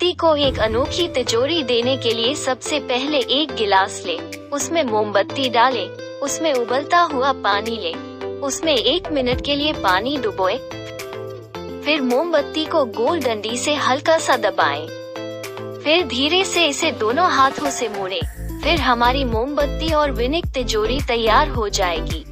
व्यक्ति को एक अनोखी तिजोरी देने के लिए सबसे पहले एक गिलास ले, उसमें मोमबत्ती डाले, उसमें उबलता हुआ पानी ले, उसमें एक मिनट के लिए पानी डुबोए, फिर मोमबत्ती को गोल डंडी से हल्का सा दबाएँ। फिर धीरे से इसे दोनों हाथों से मोड़े, फिर हमारी मोमबत्ती और विनिक तिजोरी तैयार हो जाएगी